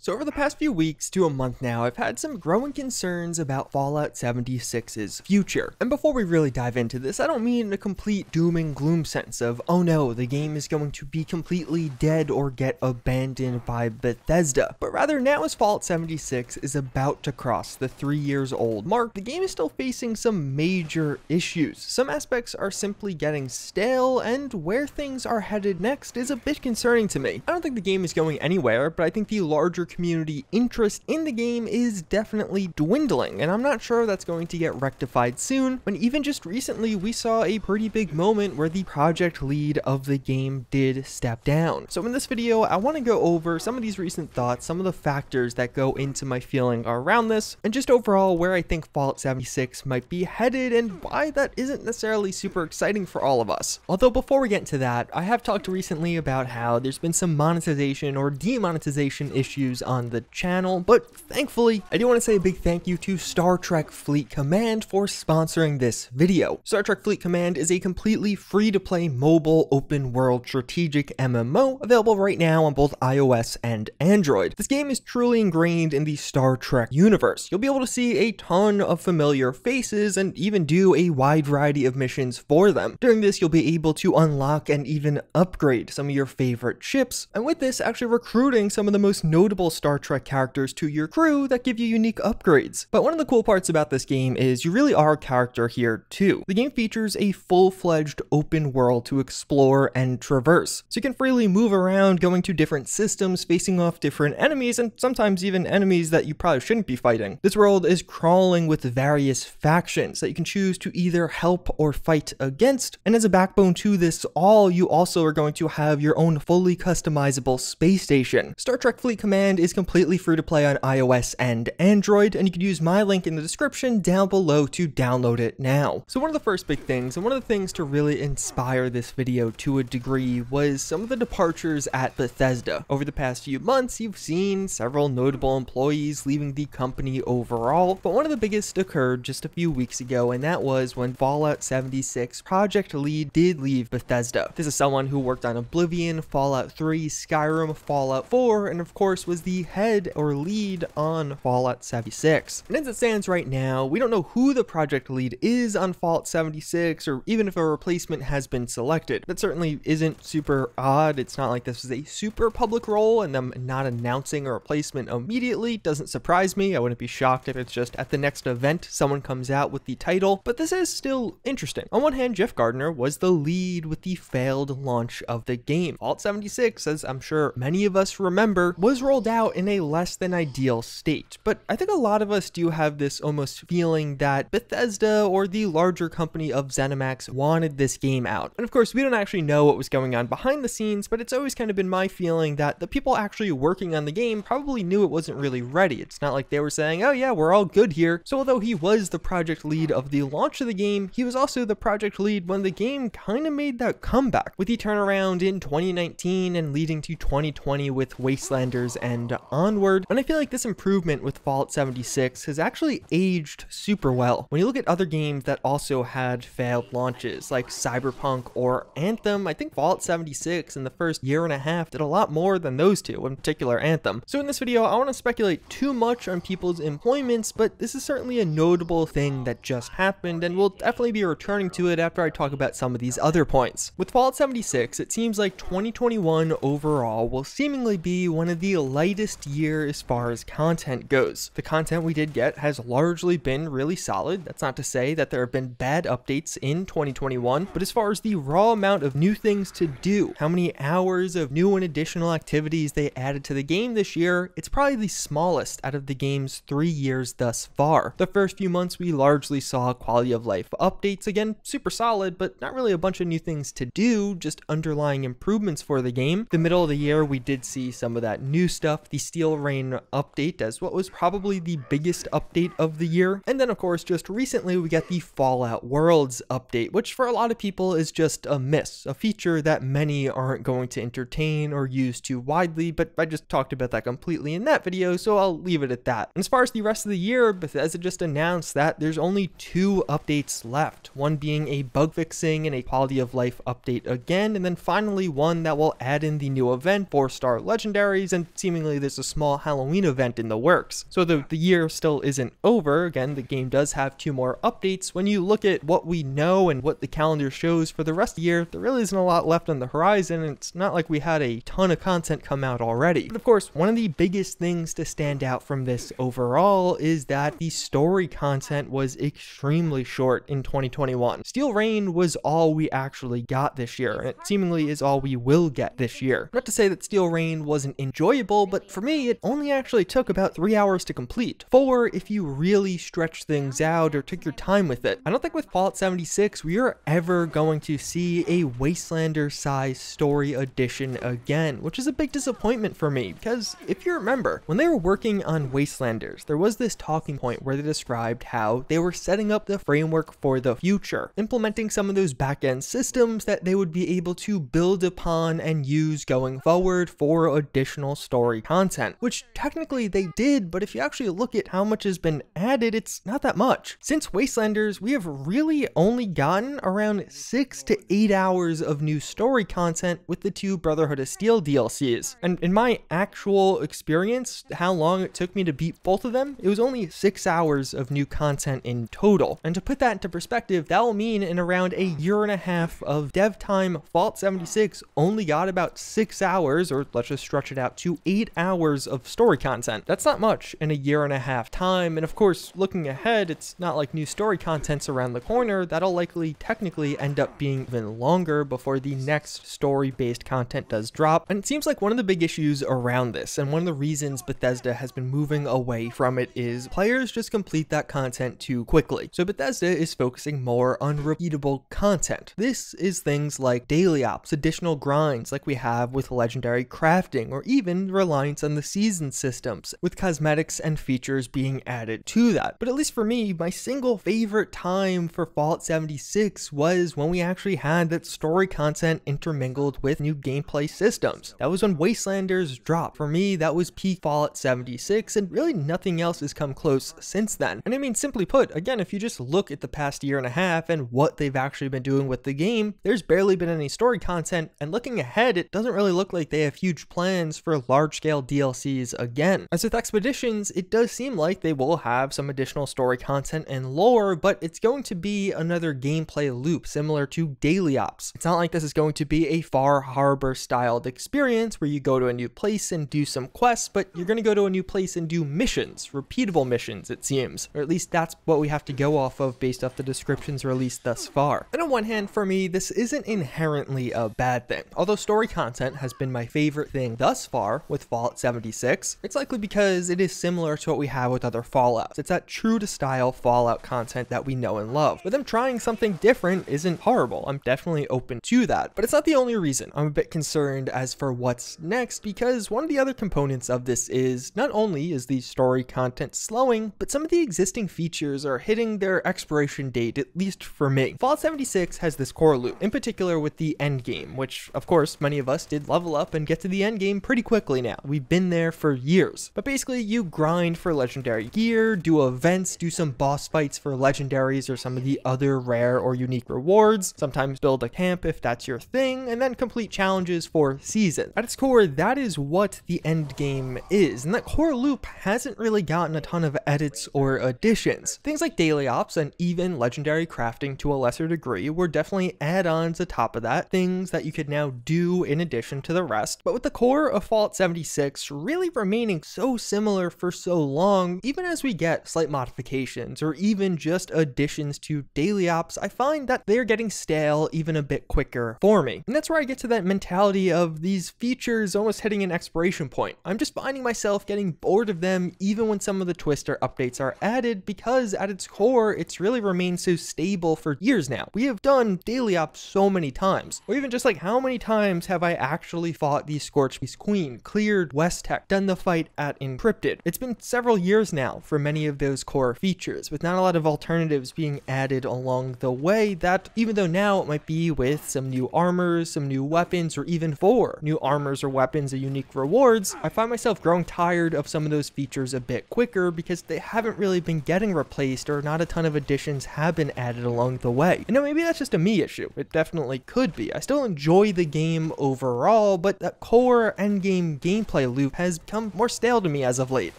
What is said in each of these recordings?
So over the past few weeks to a month now, I've had some growing concerns about Fallout 76's future. And before we really dive into this, I don't mean a complete doom and gloom sense of, oh no, the game is going to be completely dead or get abandoned by Bethesda, but rather now as Fallout 76 is about to cross the three years old mark, the game is still facing some major issues. Some aspects are simply getting stale, and where things are headed next is a bit concerning to me. I don't think the game is going anywhere, but I think the larger community interest in the game is definitely dwindling, and I'm not sure that's going to get rectified soon, but even just recently we saw a pretty big moment where the project lead of the game did step down. So in this video, I want to go over some of these recent thoughts, some of the factors that go into my feeling around this, and just overall where I think Fallout 76 might be headed and why that isn't necessarily super exciting for all of us. Although before we get into that, I have talked recently about how there's been some monetization or demonetization issues on the channel, but thankfully, I do want to say a big thank you to Star Trek Fleet Command for sponsoring this video. Star Trek Fleet Command is a completely free-to-play mobile open world strategic MMO available right now on both iOS and Android. This game is truly ingrained in the Star Trek universe. You'll be able to see a ton of familiar faces and even do a wide variety of missions for them. During this, you'll be able to unlock and even upgrade some of your favorite ships, and with this, actually recruiting some of the most notable Star Trek characters to your crew that give you unique upgrades. But one of the cool parts about this game is you really are a character here too. The game features a full-fledged open world to explore and traverse, so you can freely move around going to different systems, facing off different enemies, and sometimes even enemies that you probably shouldn't be fighting. This world is crawling with various factions that you can choose to either help or fight against, and as a backbone to this all, you also are going to have your own fully customizable space station. Star Trek Fleet Command is completely free to play on iOS and Android, and you can use my link in the description down below to download it now. So one of the first big things, and one of the things to really inspire this video to a degree, was some of the departures at Bethesda. Over the past few months, you've seen several notable employees leaving the company overall, but one of the biggest occurred just a few weeks ago, and that was when Fallout 76 project lead did leave Bethesda. This is someone who worked on Oblivion, Fallout 3, Skyrim, Fallout 4, and of course was the head or lead on Fallout 76. And as it stands right now, we don't know who the project lead is on Fallout 76 or even if a replacement has been selected. That certainly isn't super odd. It's not like this is a super public role and them not announcing a replacement immediately doesn't surprise me. I wouldn't be shocked if it's just at the next event someone comes out with the title, but this is still interesting. On one hand, Jeff Gardner was the lead with the failed launch of the game. Fallout 76, as I'm sure many of us remember, was rolled out in a less than ideal state. But I think a lot of us do have this almost feeling that Bethesda or the larger company of ZeniMax wanted this game out. And of course, we don't actually know what was going on behind the scenes, but it's always kind of been my feeling that the people actually working on the game probably knew it wasn't really ready. It's not like they were saying, oh yeah, we're all good here. So although he was the project lead of the launch of the game, he was also the project lead when the game kind of made that comeback with the turnaround in 2019 and leading to 2020 with Wastelanders and and onward. And I feel like this improvement with Fallout 76 has actually aged super well. When you look at other games that also had failed launches, like Cyberpunk or Anthem, I think Fallout 76 in the first year and a half did a lot more than those two, in particular Anthem. So in this video, I want to speculate too much on people's employments, but this is certainly a notable thing that just happened, and we'll definitely be returning to it after I talk about some of these other points. With Fallout 76, it seems like 2021 overall will seemingly be one of the lightest year as far as content goes. The content we did get has largely been really solid. That's not to say that there have been bad updates in 2021, but as far as the raw amount of new things to do, how many hours of new and additional activities they added to the game this year, it's probably the smallest out of the game's three years thus far. The first few months we largely saw quality of life updates, again, super solid, but not really a bunch of new things to do, just underlying improvements for the game. The middle of the year we did see some of that new stuff, the Steel Rain update as what was probably the biggest update of the year. And then of course, just recently we get the Fallout Worlds update, which for a lot of people is just a miss, a feature that many aren't going to entertain or use too widely, but I just talked about that completely in that video, so I'll leave it at that. And as far as the rest of the year, Bethesda just announced that there's only two updates left, one being a bug fixing and a quality of life update again, and then finally one that will add in the new event, 4-star legendaries, and seemingly there's a small Halloween event in the works. So the, the year still isn't over. Again, the game does have two more updates. When you look at what we know and what the calendar shows for the rest of the year, there really isn't a lot left on the horizon. It's not like we had a ton of content come out already. But of course, one of the biggest things to stand out from this overall is that the story content was extremely short in 2021. Steel Rain was all we actually got this year, and it seemingly is all we will get this year. Not to say that Steel Rain wasn't enjoyable, but for me, it only actually took about three hours to complete. Four if you really stretch things out or took your time with it. I don't think with Fallout 76 we are ever going to see a Wastelander size story edition again, which is a big disappointment for me because if you remember, when they were working on Wastelanders, there was this talking point where they described how they were setting up the framework for the future, implementing some of those back-end systems that they would be able to build upon and use going forward for additional story content, which technically they did, but if you actually look at how much has been added, it's not that much. Since Wastelanders, we have really only gotten around 6 to 8 hours of new story content with the two Brotherhood of Steel DLCs. And in my actual experience, how long it took me to beat both of them, it was only 6 hours of new content in total. And to put that into perspective, that will mean in around a year and a half of dev time, Fallout 76 only got about 6 hours, or let's just stretch it out to 8 hours of story content. That's not much in a year and a half time, and of course, looking ahead, it's not like new story content's around the corner, that'll likely technically end up being even longer before the next story-based content does drop, and it seems like one of the big issues around this, and one of the reasons Bethesda has been moving away from it is players just complete that content too quickly. So Bethesda is focusing more on repeatable content. This is things like daily ops, additional grinds like we have with legendary crafting, or even reliance on the season systems, with cosmetics and features being added to that. But at least for me, my single favorite time for Fallout 76 was when we actually had that story content intermingled with new gameplay systems. That was when Wastelanders dropped. For me, that was peak Fallout 76, and really nothing else has come close since then. And I mean, simply put, again, if you just look at the past year and a half and what they've actually been doing with the game, there's barely been any story content, and looking ahead, it doesn't really look like they have huge plans for large-scale DLCs again. As with Expeditions, it does seem like they will have some additional story content and lore, but it's going to be another gameplay loop similar to Daily Ops. It's not like this is going to be a Far Harbor styled experience where you go to a new place and do some quests, but you're going to go to a new place and do missions, repeatable missions, it seems. Or at least that's what we have to go off of based off the descriptions released thus far. And on one hand, for me, this isn't inherently a bad thing. Although story content has been my favorite thing thus far with Fallout 76, it's likely because it is similar to what we have with other Fallouts. It's that true to style Fallout content that we know and love. But them trying something different isn't horrible. I'm definitely open to that. But it's not the only reason I'm a bit concerned as for what's next because one of the other components of this is not only is the story content slowing, but some of the existing features are hitting their expiration date, at least for me. Fallout 76 has this core loop, in particular with the end game, which of course many of us did level up and get to the end game pretty quickly now. We've been there for years. But basically you grind for legendary gear, do events, do some boss fights for legendaries or some of the other rare or unique rewards, sometimes build a camp if that's your thing, and then complete challenges for season. At its core, that is what the end game is, and that core loop hasn't really gotten a ton of edits or additions. Things like daily ops and even legendary crafting to a lesser degree were definitely add-ons atop of that, things that you could now do in addition to the rest. But with the core of Fallout 76 really remaining so similar for so long, even as we get slight modifications or even just additions to daily ops, I find that they're getting stale even a bit quicker for me. And that's where I get to that mentality of these features almost hitting an expiration point. I'm just finding myself getting bored of them even when some of the Twister updates are added because at its core, it's really remained so stable for years now. We have done daily ops so many times, or even just like how many times have I actually fought the Scorchbeast Queen, cleared West Tek, done the fight at Encryptid. It's been several years now for many of those core features, with not a lot of alternatives being added along the way that even though now it might be with some new armors, some new weapons, or even for new armors or weapons or unique rewards, I find myself growing tired of some of those features a bit quicker because they haven't really been getting replaced or not a ton of additions have been added along the way. And now maybe that's just a me issue. It definitely could be. I still enjoy the game overall, but that core endgame gameplay gameplay loop has become more stale to me as of late.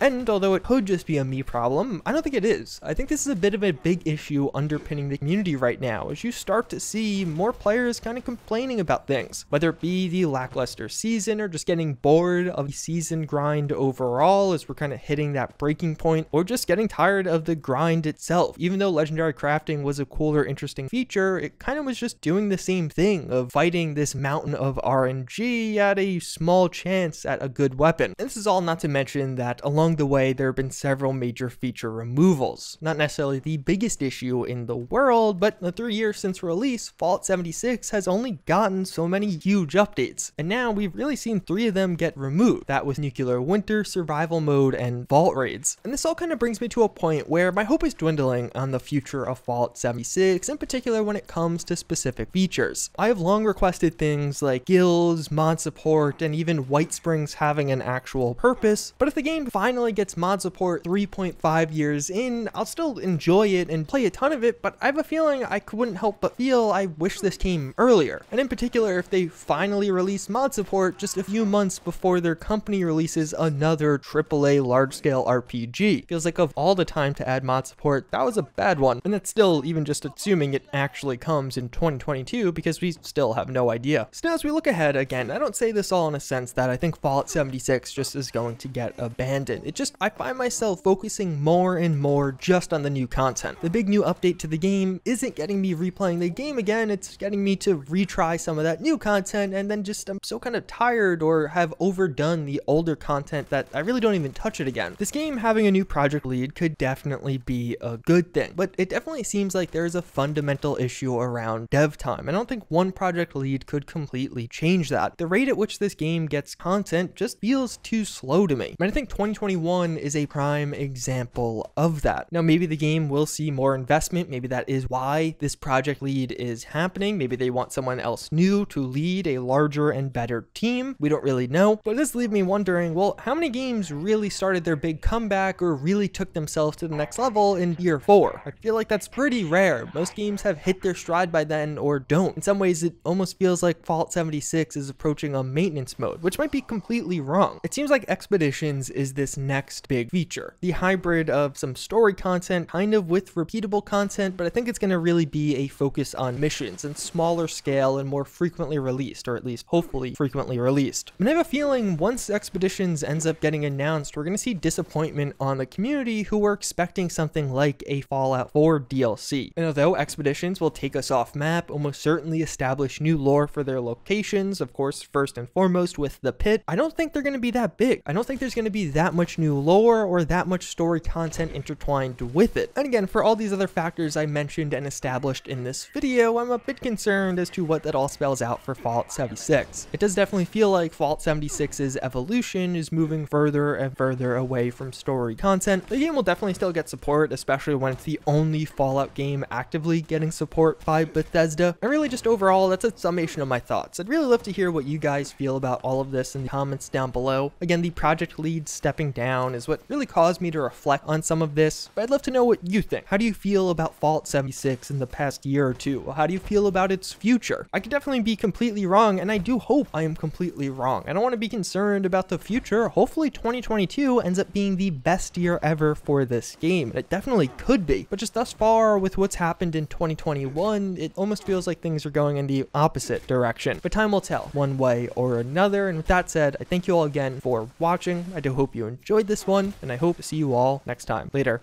And although it could just be a me problem, I don't think it is. I think this is a bit of a big issue underpinning the community right now as you start to see more players kind of complaining about things, whether it be the lackluster season or just getting bored of the season grind overall as we're kind of hitting that breaking point or just getting tired of the grind itself. Even though legendary crafting was a cooler, interesting feature, it kind of was just doing the same thing of fighting this mountain of RNG at a small chance at a good weapon. And this is all not to mention that along the way there have been several major feature removals. Not necessarily the biggest issue in the world, but the three years since release, Fallout 76 has only gotten so many huge updates. And now we've really seen three of them get removed. That was Nuclear Winter, Survival Mode, and Vault Raids. And this all kind of brings me to a point where my hope is dwindling on the future of Fallout 76, in particular when it comes to specific features. I have long requested things like guilds, mod support, and even White Springs having an actual purpose, but if the game finally gets mod support 3.5 years in, I'll still enjoy it and play a ton of it, but I have a feeling I couldn't help but feel I wish this came earlier. And in particular, if they finally release mod support just a few months before their company releases another AAA large-scale RPG. Feels like of all the time to add mod support, that was a bad one, and that's still even just assuming it actually comes in 2022 because we still have no idea. So as we look ahead, again, I don't say this all in a sense that I think Fallout 76 just is going to get abandoned. It just, I find myself focusing more and more just on the new content. The big new update to the game isn't getting me replaying the game again, it's getting me to retry some of that new content and then just I'm so kind of tired or have overdone the older content that I really don't even touch it again. This game having a new project lead could definitely be a good thing, but it definitely seems like there's a fundamental issue around dev time. I don't think one project lead could completely change that. The rate at which this game gets content just feels too slow to me. And I think 2021 is a prime example of that. Now, maybe the game will see more investment. Maybe that is why this project lead is happening. Maybe they want someone else new to lead a larger and better team. We don't really know, but this leaves me wondering, well, how many games really started their big comeback or really took themselves to the next level in year four? I feel like that's pretty rare. Most games have hit their stride by then or don't. In some ways, it almost feels like Fallout 76 is approaching a maintenance mode, which might be completely wrong. It seems like Expeditions is this next big feature. The hybrid of some story content, kind of with repeatable content, but I think it's going to really be a focus on missions and smaller scale and more frequently released, or at least hopefully frequently released. And I have a feeling once Expeditions ends up getting announced, we're going to see disappointment on the community who were expecting something like a Fallout 4 DLC. And although Expeditions will take us off map, almost certainly establish new lore for their locations, of course, first and foremost with the Pitt, I don't think they're going to be that big. I don't think there's going to be that much new lore or that much story content intertwined with it. And again, for all these other factors I mentioned and established in this video, I'm a bit concerned as to what that all spells out for Fallout 76. It does definitely feel like Fallout 76's evolution is moving further and further away from story content. The game will definitely still get support, especially when it's the only Fallout game actively getting support by Bethesda. And really just overall, that's a summation of my thoughts. I'd really love to hear what you guys feel about all of this in the comments down below. Again, the project lead stepping down is what really caused me to reflect on some of this, but I'd love to know what you think. How do you feel about Fallout 76 in the past year or two? How do you feel about its future? I could definitely be completely wrong, and I do hope I am completely wrong. I don't want to be concerned about the future. Hopefully 2022 ends up being the best year ever for this game. It definitely could be, but just thus far with what's happened in 2021, it almost feels like things are going in the opposite direction. But time will tell, one way or another. And with that said, I thank you all again for watching. I do hope you enjoyed this one, and I hope to see you all next time. Later.